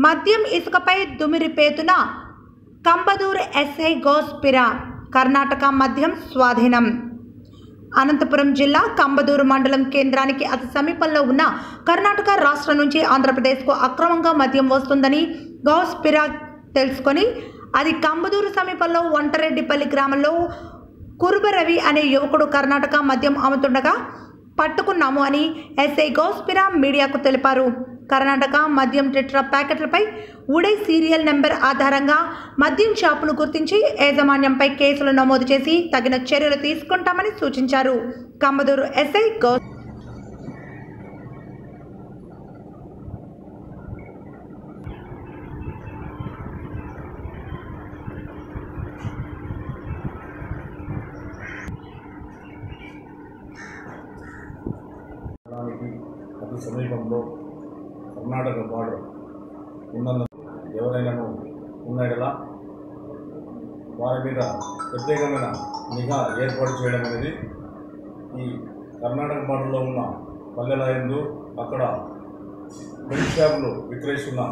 మద్యం ఇసుకపై దుమిరిపేతున కంబదూరు ఎస్ఐ గోస్పిరా. కర్ణాటక మద్యం స్వాధీనం. అనంతపురం జిల్లా కంబదూరు మండలం కేంద్రానికి అతి సమీపంలో ఉన్న కర్ణాటక రాష్ట్రం నుంచి ఆంధ్రప్రదేశ్కు అక్రమంగా మద్యం వస్తుందని గౌస్పిరా తెలుసుకొని అది కంబదూరు సమీపంలో వంటరెడ్డిపల్లి గ్రామంలో కురుబరవి అనే యువకుడు కర్ణాటక మద్యం అమ్ముతుండగా పట్టుకున్నాము అని ఎస్ఐ గౌస్పిరా మీడియాకు తెలిపారు. కర్ణాటక మద్యం టెట్రా ప్యాకెట్లపై ఉడై సీరియల్ నెంబర్ ఆధారంగా మద్యం షాపును గుర్తించి యాజమాన్యంపై కేసులు నమోదు చేసి తగిన చర్యలు తీసుకుంటామని సూచించారు. కమ్మదూరు ఎస్ఐ గౌ సమీపంలో కర్ణాటక బార్డర్ ఉన్నందు ఎవరైనాను ఉన్నాడలా? వారి మీద ప్రత్యేకమైన నిఘా ఏర్పాటు చేయడం అనేది ఈ కర్ణాటక బార్డర్లో ఉన్న పల్లెలాయందు అక్కడ మిల్క్ షాపులు విక్రయిస్తున్న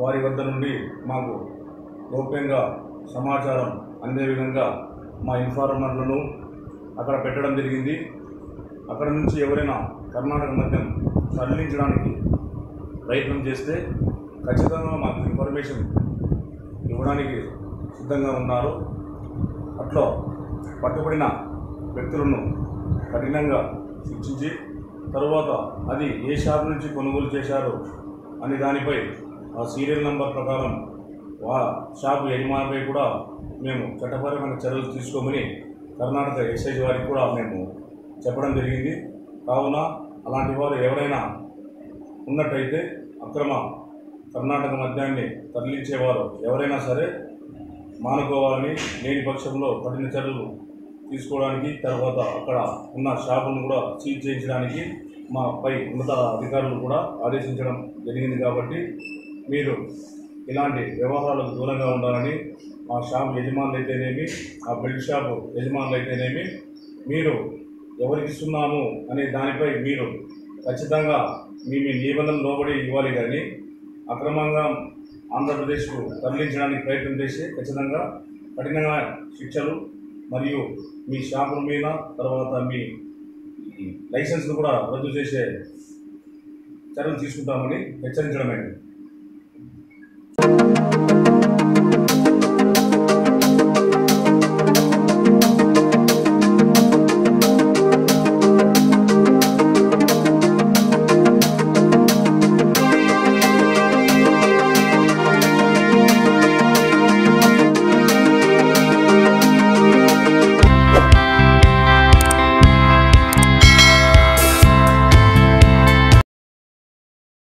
వారి వద్ద నుండి మాకు గోప్యంగా సమాచారం అందే విధంగా మా ఇన్ఫార్మర్లను అక్కడ పెట్టడం జరిగింది. అక్కడ నుంచి ఎవరైనా కర్ణాటక మద్యం తరలించడానికి ప్రయత్నం చేస్తే ఖచ్చితంగా మాకు ఇన్ఫర్మేషన్ ఇవ్వడానికి సిద్ధంగా ఉన్నారు. అట్లా పట్టుబడిన వ్యక్తులను కఠినంగా శిక్షించి తరువాత అది ఏ షాప్ నుంచి కొనుగోలు చేశారు అనే దానిపై ఆ సీరియల్ నంబర్ ప్రకారం వా షాపు యజమానిపై కూడా మేము చట్టపరమైన చర్యలు తీసుకోమని కర్ణాటక ఎక్సైజ్ వారికి కూడా మేము చెప్పడం జరిగింది. కావున అలాంటి వారు ఎవరైనా ఉన్నట్టయితే అక్రమ కర్ణాటక మద్యాన్ని తరలించేవారు ఎవరైనా సరే మానుకోవాలని లేని పక్షంలో కఠిన చర్యలు తీసుకోవడానికి తర్వాత అక్కడ ఉన్న షాపులను కూడా సీజ్ చేయించడానికి మా పై ఉన్నత అధికారులు కూడా ఆదేశించడం జరిగింది కాబట్టి మీరు ఇలాంటి వ్యవహారాలకు దూరంగా ఉండాలని ఆ షాప్ యజమానులు అయితేనేమి ఆ బెల్ట్ షాప్ యజమానులు అయితేనేమి మీరు ఎవరికి ఇస్తున్నాము అనే దానిపై మీరు ఖచ్చితంగా మీ మీ నిబంధనలు లోబడి ఇవ్వాలి కానీ అక్రమంగా ఆంధ్రప్రదేశ్కు తరలించడానికి ప్రయత్నం చేసి ఖచ్చితంగా కఠినంగా శిక్షలు మరియు మీ షాపుల మీద తర్వాత మీ లైసెన్స్ను కూడా రద్దు చేసే చర్యలు తీసుకుంటామని హెచ్చరించడమైనది